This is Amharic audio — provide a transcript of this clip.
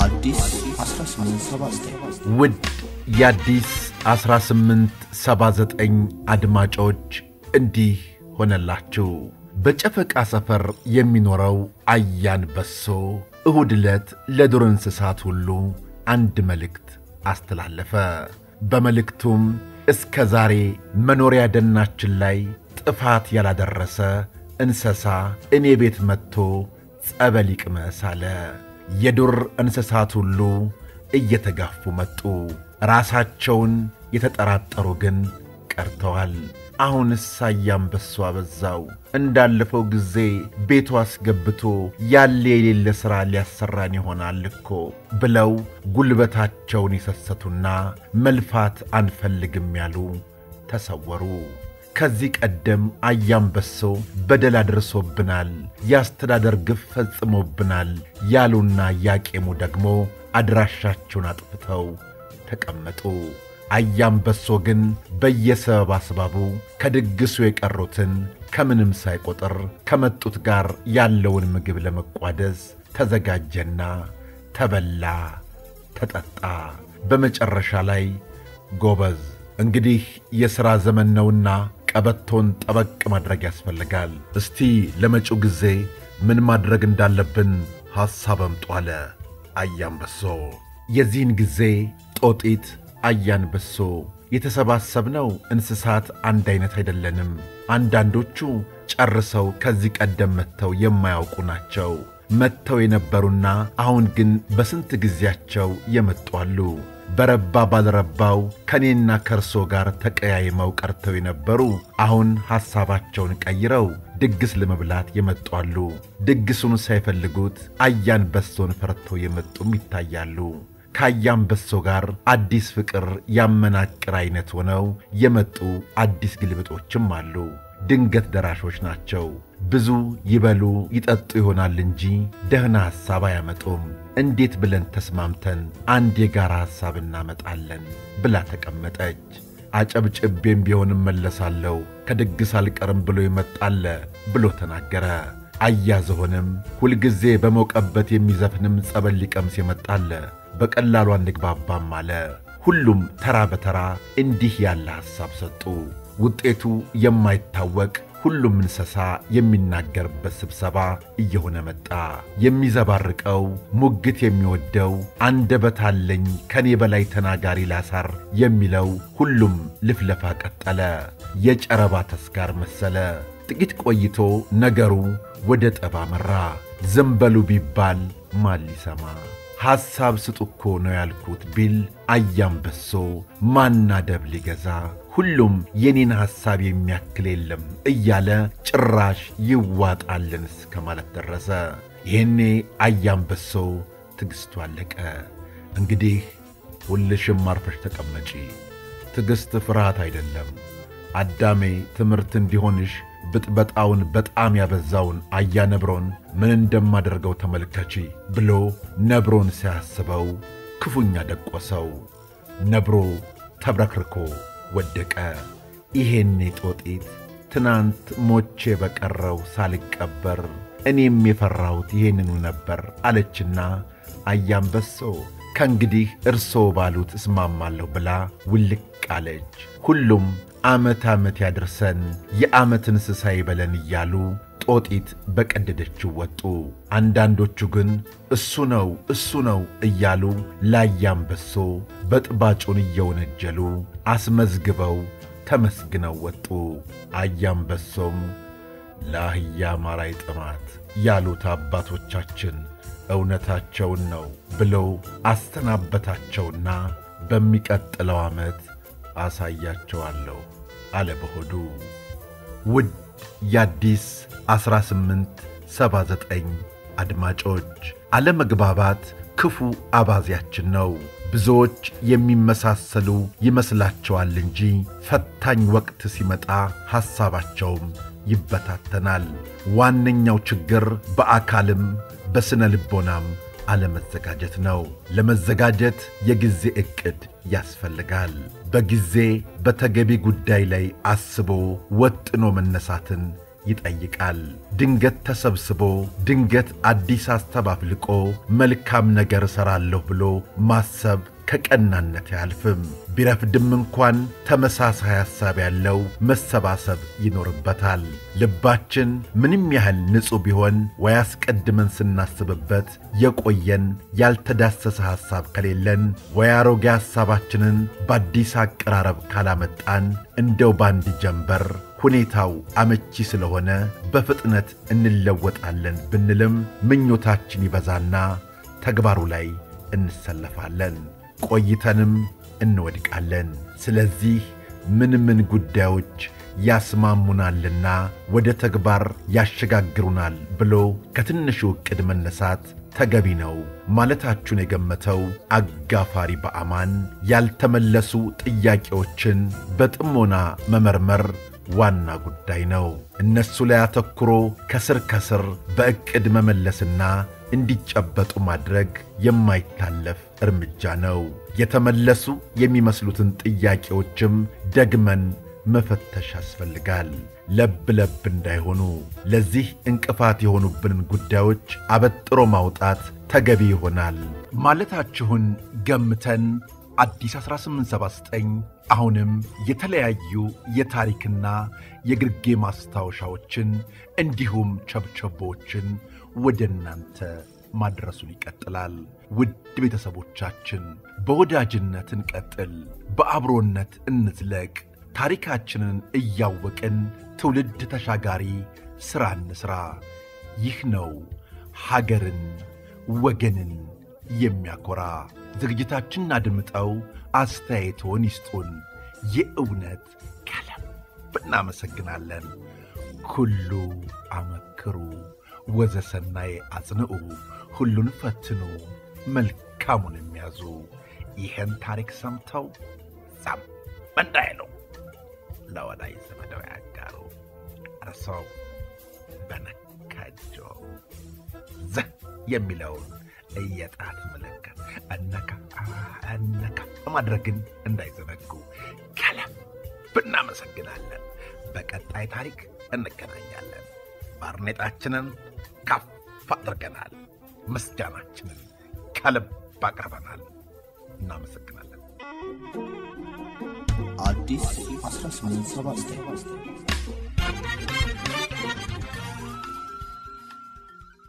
አዲስ 1879 ውድ የአዲስ 1879 አድማጮች እንዲህ ሆነላችሁ። በጨፈቃ ሰፈር የሚኖረው አያን በሶ እሁድ ዕለት ለዱር እንስሳት ሁሉ አንድ መልእክት አስተላለፈ። በመልእክቱም እስከ ዛሬ መኖሪያ ደናችን ላይ ጥፋት ያላደረሰ እንስሳ እኔ ቤት መጥቶ ጸበል ይቅመስ አለ። የዱር እንስሳት ሁሉ እየተጋፉ መጡ። ራሳቸውን የተጠራጠሩ ግን ቀርተዋል። አሁንስ አያንበሶ አበዛው፣ እንዳለፈው ጊዜ ቤቱ አስገብቶ ያለ የሌለ ሥራ ሊያሰራን ይሆናል እኮ ብለው ጉልበታቸውን የሰሰቱና መልፋት አንፈልግም ያሉ ተሰወሩ። ከዚህ ቀደም አያንበሶ በደል አድርሶብናል፣ የአስተዳደር ግፍ ፈጽሞብናል ያሉና ያቄሙ ደግሞ አድራሻቸውን አጥፍተው ተቀመጡ። አያንበሶ ግን በየሰበብ አስባቡ ከድግሱ የቀሩትን ከምንም ሳይቆጥር ከመጡት ጋር ያለውን ምግብ ለመቋደስ ተዘጋጀና ተበላ፣ ተጠጣ። በመጨረሻ ላይ ጎበዝ እንግዲህ የሥራ ዘመን ነውና ቀበቶን ጠበቅ ማድረግ ያስፈልጋል። እስቲ ለመጪው ጊዜ ምን ማድረግ እንዳለብን ሐሳብ አምጡ አለ አያንበሶ። የዚህን ጊዜ ጦጢት አያንበሶ የተሰባሰብነው እንስሳት አንድ አይነት አይደለንም። አንዳንዶቹ ጨርሰው ከዚህ ቀደም መጥተው የማያውቁ ናቸው። መጥተው የነበሩና አሁን ግን በስንት ጊዜያቸው የመጡ አሉ። በረባ ባልረባው ከእኔና ከእርሶ ጋር ተቀያይመው ቀርተው የነበሩ አሁን ሐሳባቸውን ቀይረው ድግስ ለመብላት የመጡ አሉ። ድግሱን ሳይፈልጉት አያንበሶን ፈርተው የመጡም ይታያሉ። ከአያንበሶ ጋር አዲስ ፍቅር ያመናቅር አይነት ሆነው የመጡ አዲስ ግልብጦችም አሉ። ድንገት ደራሾች ናቸው። ብዙ ይበሉ ይጠጡ ይሆናል እንጂ ደህና ሐሳብ አያመጡም። እንዴት ብለን ተስማምተን አንድ የጋራ ሐሳብ እናመጣለን ብላ ተቀመጠች። አጨብጭቤም ቢሆን እመለሳለሁ ከድግስ አልቀርም ብሎ ይመጣለ ብሎ ተናገረ። አያዝሆንም ሁልጊዜ በሞቀበት የሚዘፍንም ጸበል ሊቀምስ የመጣለ በቀላሉ አንግባባም አለ። ሁሉም ተራ በተራ እንዲህ ያለ ሐሳብ ሰጡ። ውጤቱ የማይታወቅ ሁሉም እንስሳ የሚናገርበት ስብሰባ እየሆነ መጣ። የሚዘባርቀው ሙግት የሚወደው አንደበት አለኝ ከኔ በላይ ተናጋሪ ላሳር የሚለው ሁሉም ልፍለፋ ቀጠለ። የጨረባ ተስካር መሰለ። ጥቂት ቆይቶ ነገሩ ወደ ጠብ አመራ። ዝም በሉ ቢባል ማን ሊሰማ? ሐሳብ ስጡ እኮ ነው ያልኩት ቢል አያንበሶ ማናደብ ሊገዛ ሁሉም የኔን ሐሳብ የሚያክል የለም እያለ ጭራሽ ይዋጣልን እስከ ማለት ደረሰ። ይህኔ አያንበሶ ትዕግሥቱ አለቀ። እንግዲህ ሁልሽም አርፈሽ ተቀመጪ። ትዕግሥት ፍርሃት አይደለም። አዳሜ ትምህርት እንዲሆንሽ ብጥበጣውን በጣም ያበዛውን አያነብሮን ምን እንደማደርገው ተመልከቺ ብሎ ነብሮን ሲያስበው ክፉኛ ደቆሰው። ነብሮ ተብረክርኮ ወደቀ። ይሄኔ ጦጢት ትናንት ሞቼ በቀረው ሳልቀበር እኔም የፈራሁት ይሄንኑ ነበር አለችና አያንበሶ ከእንግዲህ እርሶ ባሉት እስማማለሁ ብላ ውልቅ አለች። ሁሉም ዓመት ዓመት ያድርሰን የዓመት እንስሳ ይበለን እያሉ ጦጢት በቀደደችው ወጡ። አንዳንዶቹ ግን እሱ ነው እሱ ነው እያሉ ላያንበሶ በጥባጩን እየወነጀሉ አስመዝግበው ተመስግነው ወጡ። አያንበሶም ለአህያ ማራይ ጥማት ያሉት አባቶቻችን እውነታቸውን ነው ብለው አሰናበታቸውና በሚቀጥለው ዓመት አሳያቸዋለሁ አለ በሆዱ። ውድ የአዲስ 1879 አድማጮች አለመግባባት ክፉ አባዜያችን ነው። ብዙዎች የሚመሳሰሉ ይመስላቸዋል እንጂ ፈታኝ ወቅት ሲመጣ ሐሳባቸውም ይበታተናል። ዋነኛው ችግር በአካልም በሥነ ልቦናም አለመዘጋጀት ነው። ለመዘጋጀት የጊዜ ዕቅድ ያስፈልጋል። በጊዜ በተገቢ ጉዳይ ላይ አስቦ ወጥኖ መነሳትን ይጠይቃል። ድንገት ተሰብስቦ ድንገት አዲስ ሐሳብ መልካም ነገር እሠራለሁ ብሎ ማሰብ ከቀናነት አያልፍም። ቢረፍድም እንኳን ተመሳሳይ ሐሳብ ያለው መሰባሰብ ይኖርበታል። ልባችን ምንም ያህል ንጹሕ ቢሆን ወይ አስቀድመን ስናስብበት የቆየን ያልተዳሰሰ ሐሳብ ከሌለን ወይ አሮጌ ሐሳባችንን በአዲስ አቀራረብ ካላመጣን እንደው ባንድ ጀንበር ሁኔታው አመቺ ስለሆነ በፍጥነት እንለወጣለን ብንልም ምኞታችን ይበዛና ተግባሩ ላይ እንሰለፋለን። ቆይተንም እንወድቃለን። ስለዚህ ምን ምን ጉዳዮች ያስማሙናልና ወደ ተግባር ያሸጋግሩናል ብሎ ከትንሹ ዕቅድ መነሳት ተገቢ ነው ማለታችሁን የገመተው አጋፋሪ በአማን ያልተመለሱ ጥያቄዎችን በጥሞና መመርመር ዋና ጉዳይ ነው። እነሱ ላይ አተኩሮ ከስር ከስር በዕቅድ መመለስና እንዲጨበጡ ማድረግ የማይታለፍ እርምጃ ነው። የተመለሱ የሚመስሉትን ጥያቄዎችም ደግመን መፈተሽ ያስፈልጋል። ለብ ለብ እንዳይሆኑ ለዚህ እንቅፋት የሆኑብንን ጉዳዮች አበጥሮ ማውጣት ተገቢ ይሆናል ማለታችሁን ገምተን አዲስ 1879 አሁንም የተለያዩ የታሪክና የግርጌ ማስታወሻዎችን እንዲሁም ቸብቸቦችን ወደ እናንተ ማድረሱን ይቀጥላል። ውድ ቤተሰቦቻችን በወዳጅነት እንቀጥል፣ በአብሮነት እንዝለቅ። ታሪካችንን እያወቅን ትውልድ ተሻጋሪ ሥራ እንሥራ። ይህ ነው ሀገርን ወገንን የሚያኮራ። ዝግጅታችንን አድምጠው አስተያየቶን ይስጡን። የእውነት ከልብ እናመሰግናለን። ኩሉ አመክሩ ወዘሰናይ አጽንዑ፣ ሁሉን ፈትኑ መልካሙን የሚያዙ። ይህን ታሪክ ሰምተው ዛም እንዳይሉ ለወዳጅ ዘመደው ያጋሩ። እርሰው በነካጆ ዘ የሚለውን የጣት ምልክት እነካ እነካ ማድረግን እንዳይዘነጉ ከልብ እናመሰግናለን። በቀጣይ ታሪክ እንገናኛለን። ባርኔጣችንን ከፍ አድርገናል። ምስጋናችንን ከልብ አቅርበናል። እናመሰግናለን። አዲስ 1879